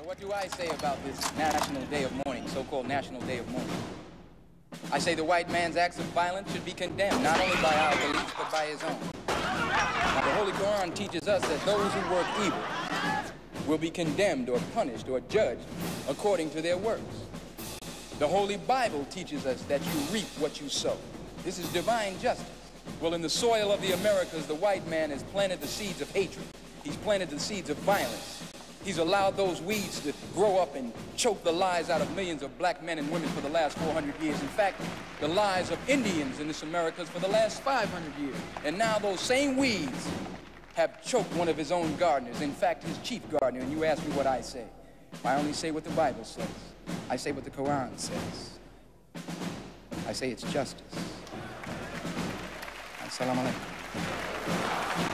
So what do I say about this National Day of Mourning, so-called National Day of Mourning? I say the white man's acts of violence should be condemned, not only by our beliefs, but by his own. Now, the Holy Quran teaches us that those who work evil will be condemned or punished or judged according to their works. The Holy Bible teaches us that you reap what you sow. This is divine justice. Well, in the soil of the Americas, the white man has planted the seeds of hatred. He's planted the seeds of violence. He's allowed those weeds to grow up and choke the lives out of millions of black men and women for the last 400 years. In fact, the lives of Indians in this Americas for the last 500 years. And now those same weeds have choked one of his own gardeners, in fact, his chief gardener. And you ask me what I say. I only say what the Bible says. I say what the Quran says. I say it's justice. Assalamu alaikum.